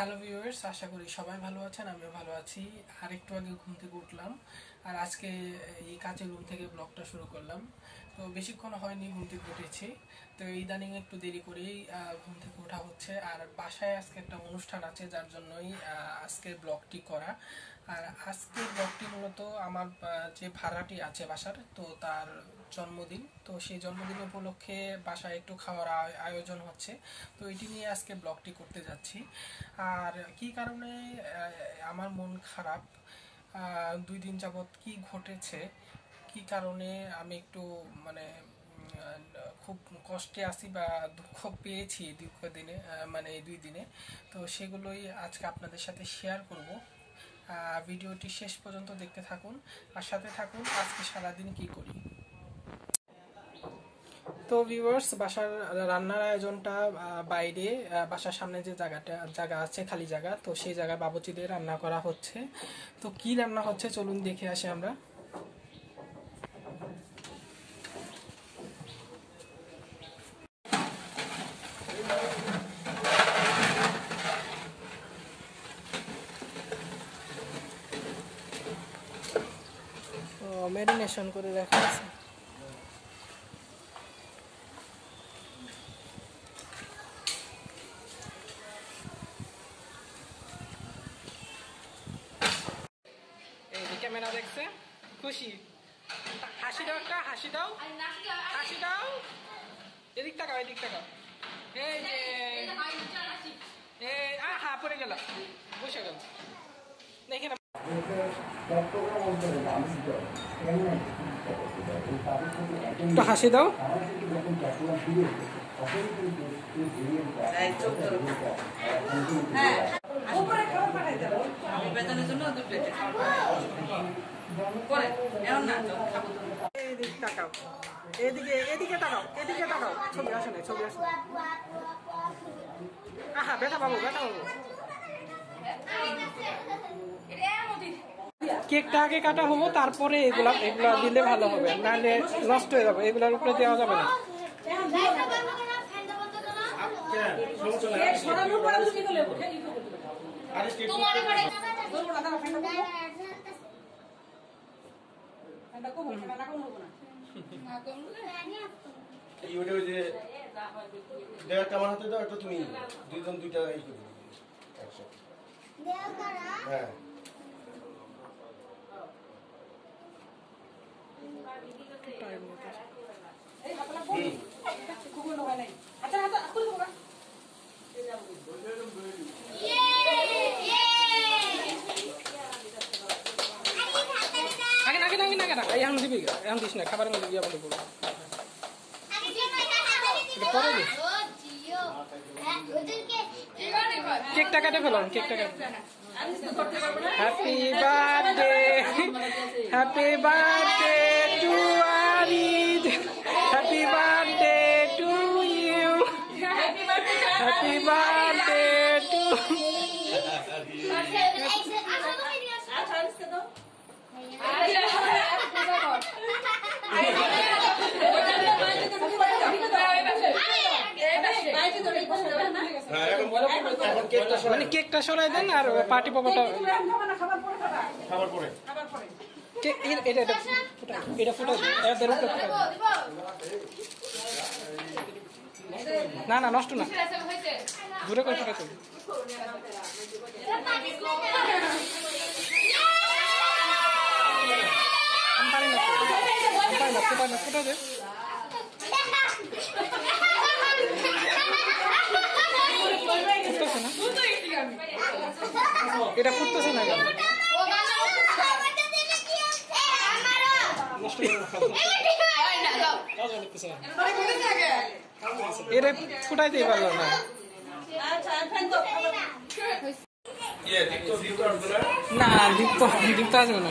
Hello viewers আশা করি সবাই ভালো আছেন, আমিও ভালো আছি। আর একটু আগে ঘুম থেকে উঠলাম, আর আজকে এই কাজের রুম থেকে ব্লগটা শুরু করলাম। তো বেশিক্ষণ হয়নি, ঘুম থেকে উঠেছি। তো ইদানিং একটু দেরি করেই ঘুম থেকে ওঠা হচ্ছে। আর বাসায় আজকে একটা অনুষ্ঠান আছে, যার জন্যই আজকে ব্লগটি করা। আর আজকে ব্লগটি মূলত আমার যে ভাড়াটি আছে বাসার, তো তার জন্মদিন। তো সেই জন্মদিন উপলক্ষে বাসায় একটু খাওয়ার আয়- আয়োজন হচ্ছে। তো এটি নিয়ে আজকে ব্লগটি করতে যাচ্ছি। আর কি কারণে আমার মন খারাপ দুই দিন যাবৎ কি ঘটেছে, কি কারণে আমি একটু মানে খুব কষ্টে আছি বা দুঃখ পেয়েছি দুঃখ দিনে মানে এই দুই দিনে। তো সেগুলোই আজকে আপনাদের সাথে শেয়ার করব। ভিডিওটি শেষ পর্যন্ত দেখতে থাকুন। আর সাথে থাকুন, আজকে সারাদিন কি করি। তো ভিউয়ার্স বাসার রান্নার আয়োজনটা বাইরে বাসার সামনে যে জায়গাটা, জায়গা আছে, খালি জায়গা, তো সেই জায়গায় বাবুচিদের রান্না করা হচ্ছে। তো কি রান্না হচ্ছে চলুন দেখে আসি আমরা। ম্যারিনেশন করে রাখা আছে এই যে ক্যামেরা দেখছে? খুশি? হাসি দাও একটা হাসি দাও। হাসি দাও এদিক তাকাও এদিক তাকাও। এই যে। এই পড়ে গেল। বসে গেল। দেখে না একটু হাসি দাও। বেতনের জন্য দু প্লেটে করে এমন না তো খাব তো। তাকাও। এদিকে এদিকে তাকাও এদিকে তাকাও। ছবি আসে না ছবি আসে আহা বেটা বাবু বেটা বাবু। কেকটা আগে কাটা হব তারপরে এগুলা এগুলা দিলে ভালো হবে। নাহলে নষ্ট হয়ে যাবে এগুলার উপরে দেওয়া যাবে না। এই আমার হাতে দাও একটা তুমি দুইজন দুইটা এই করে একসাথে। হ্যাঁ। আগে আগে আগে আগে আগে এখন দিবি? এখন দিস না খাবারের মধ্যে দিয়ে বলে বলব পরে দিস। কেকটা কাটে ফেলাম কেকটা কাটে happy birthday happy birthday to Arid happy birthday to you happy birthday to এখন এখন কেকটা মানে কেকটা সরাই দেন আর পার্টি পকোটা খাবার পরে এটা। না না নষ্ট না। দূরে করে। আমি পারি না পারি না ফুটাই না ফুটাই দে ফুটতেছে না এটা ফুটতেছে না। এটা পারল ইয়ে দীপ্ত দীপ্ত না না, দীপ্ত দীপ্ত আসবে না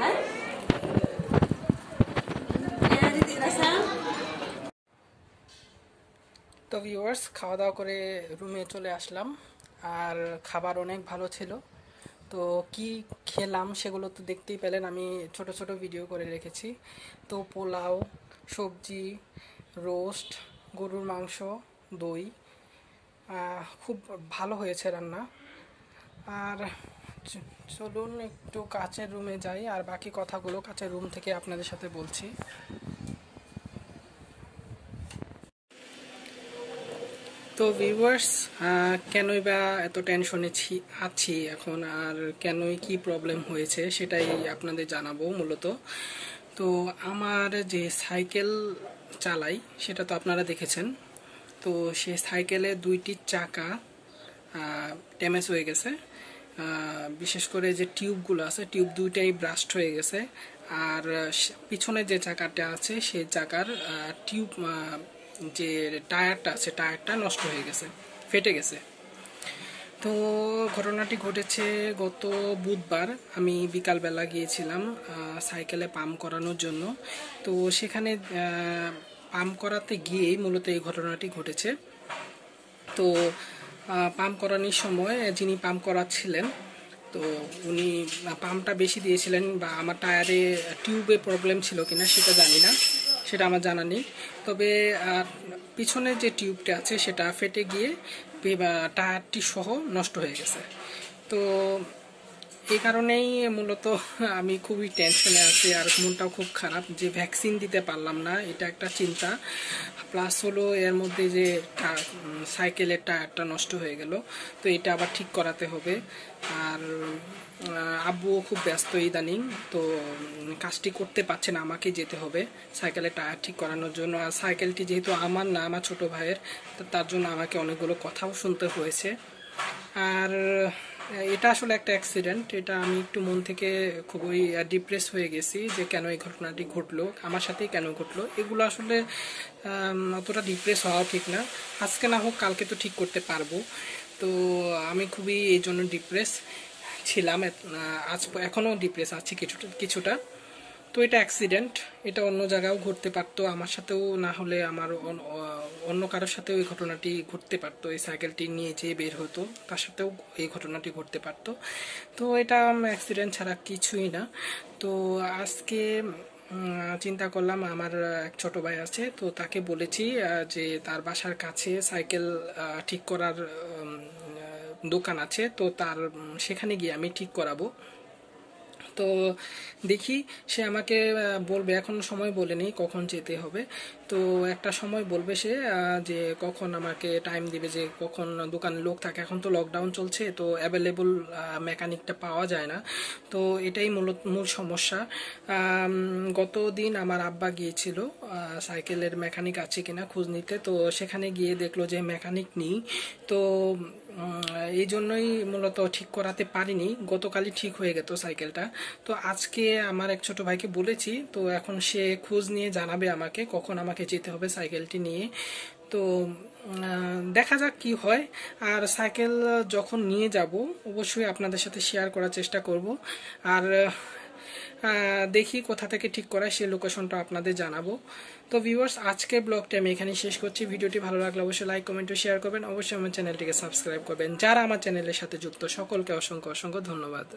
হ্যাঁ? দিদি রাসা তো ভিউয়ার্স খাওয়া দাওয়া করে রুমে চলে আসলাম। আর খাবার অনেক ভালো ছিল। তো কি খেলাম সেগুলো তো দেখতেই পেলেন, আমি ছোট ছোট ভিডিও করে রেখেছি। তো পোলাও, সবজি রোস্ট গরুর মাংস, দই খুব ভালো হয়েছে রান্না। আর চলুন একটু কাছের রুমে যাই, আর বাকি কথাগুলো কাছের রুম থেকে আপনাদের সাথে বলছি। তো ভিউয়ার্স কেনই বা এত টেনশনে আছি এখন, আর কেনই কি প্রবলেম হয়েছে সেটাই আপনাদের জানাব মূলত। তো আমার যে সাইকেল চালাই, সেটা তো আপনারা দেখেছেন। তো সেই সাইকেলে দুইটি চাকা ড্যামেজ হয়ে গেছে। বিশেষ করে যে টিউবগুলো আছে, টিউব দুইটাই ব্রাস্ট হয়ে গেছে। আর পিছনে যে চাকাটা আছে সেই চাকার টিউব যে টায়ারটা আছে, টায়ারটা নষ্ট হয়ে গেছে, ফেটে গেছে। তো ঘটনাটি ঘটেছে গত বুধবার। আমি বিকালবেলা গিয়েছিলাম সাইকেলে পাম্প করানোর জন্য। তো সেখানে পাম্প করাতে গিয়েই মূলত এই ঘটনাটি ঘটেছে। তো পাম্প করানোর সময় যিনি পাম্প করাচ্ছিলেন, তো উনি পাম্পটা বেশি দিয়েছিলেন বা আমার টায়ারে টিউবে প্রবলেম ছিল কিনা সেটা জানি না, সেটা আমার জানা নেই। তবে পিছনের যে টিউবটা আছে সেটা ফেটে গিয়ে টায়ারটি সহ নষ্ট হয়ে গেছে। তো এই কারণেই মূলত আমি খুবই টেনশনে আছি আর মনটাও খুব খারাপ যে ভ্যাকসিন দিতে পারলাম না, এটা একটা চিন্তা। প্লাস হলো এর মধ্যে যে সাইকেলের টায়ারটা নষ্ট হয়ে গেল, তো এটা আবার ঠিক করাতে হবে। আর আব্বুও খুব ব্যস্ত ইদানিং, তো কাজটি করতে পারছে না, আমাকে যেতে হবে সাইকেলের টায়ার ঠিক করানোর জন্য। আর সাইকেলটি যেহেতু আমার না, আমার ছোট ভাইয়ের তার জন্য আমাকে অনেকগুলো কথাও শুনতে হয়েছে। আর এটা আসলে একটা অ্যাক্সিডেন্ট এটা আমি একটু মন থেকে খুবই ডিপ্রেস হয়ে গেছি যে কেন এই ঘটনাটি ঘটলো, আমার সাথেই কেন ঘটলো। এগুলো আসলে অতটা ডিপ্রেস হওয়া ঠিক না। আজকে না হোক, কালকে তো ঠিক করতে পারব। তো আমি খুবই এই জন্য ডিপ্রেস ছিলাম। আজ এখনও ডিপ্রেস আছি কিছুটা কিছুটা। তো এটা অ্যাক্সিডেন্ট এটা অন্য জায়গাও ঘটতে পারতো, আমার সাথেও না হলে আমার অন্য কারোর সাথেও এই ঘটনাটি ঘটতে পারতো, এই সাইকেলটি নিয়ে যে বের হতো, তার সাথেও এই ঘটনাটি ঘটতে পারতো। তো এটা অ্যাক্সিডেন্ট ছাড়া কিছুই না। তো আজকে চিন্তা করলাম, আমার এক ছোট ভাই আছে, তো তাকে বলেছি যে তার বাসার কাছে সাইকেল ঠিক করার দোকান আছে, তো তার সেখানে গিয়ে আমি ঠিক করাবো। তো দেখি সে আমাকে বলবে, এখন সময় বলেনি কখন যেতে হবে। তো একটা সময় বলবে সে যে কখন আমাকে টাইম দিবে, যে কখন দোকানে লোক থাকে। এখন তো লকডাউন চলছে, তো অ্যাভেলেবল মেকানিকটা পাওয়া যায় না। তো এটাই মূলত মূল সমস্যা। গত দিন আমার আব্বা গিয়েছিল সাইকেলের মেকানিক আছে কিনা খোঁজ নিতে। তো সেখানে গিয়ে দেখল যে মেকানিক নেই। তো এই জন্যই মূলত ঠিক করাতে পারিনি। গতকালই ঠিক হয়ে গেত সাইকেলটা। তো আজকে আমার এক ছোট ভাইকে বলেছি, তো এখন সে খোঁজ নিয়ে জানাবে আমাকে কখন আমাকে যেতে হবে সাইকেলটি নিয়ে। তো দেখা যাক কি হয়। আর সাইকেল যখন নিয়ে যাব, অবশ্যই আপনাদের সাথে শেয়ার করার চেষ্টা করব। আর দেখি কোথা থেকে ঠিক করায় সেই লোকেশনটা আপনাদের জানাব। তো ভিউয়ার্স আজকে ব্লগটা আমি এখানে শেষ করছি। ভিডিওটি ভালো লাগলে অবশ্যই লাইক কমেন্ট ও শেয়ার করবেন। অবশ্যই আমার চ্যানেলটিকে সাবস্ক্রাইব করবেন। যারা আমার চ্যানেলের সাথে যুক্ত, সকলকে অসংখ্য অসংখ্য ধন্যবাদ।